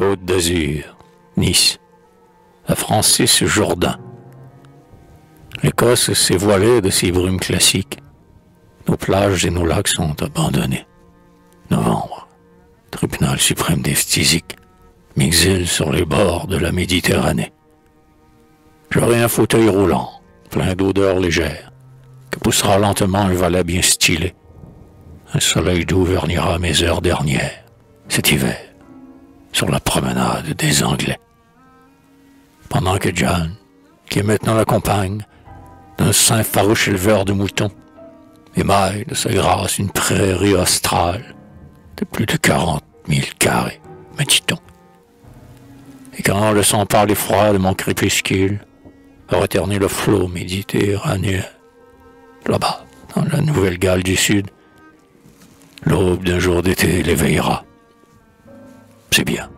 Côte d'Azur, Nice, à Francis Jourdain. L'Écosse s'est voilée de ses brumes classiques. Nos plages et nos lacs sont abandonnés. Novembre, tribunal suprême des physiques, m'exile sur les bords de la Méditerranée. J'aurai un fauteuil roulant, plein d'odeurs légères, que poussera lentement un valet bien stylé. Un soleil doux vernira mes heures dernières, cet hiver, des Anglais. Pendant que John, qui est maintenant la compagne d'un saint farouche éleveur de moutons, émaille de sa grâce une prairie australe de plus de quarante mille carrés, me dit-on. Et quand le sang pâle et froid de mon crépuscule reterner le flot méditerranéen, là-bas, dans la Nouvelle-Galles du Sud, l'aube d'un jour d'été l'éveillera. C'est bien.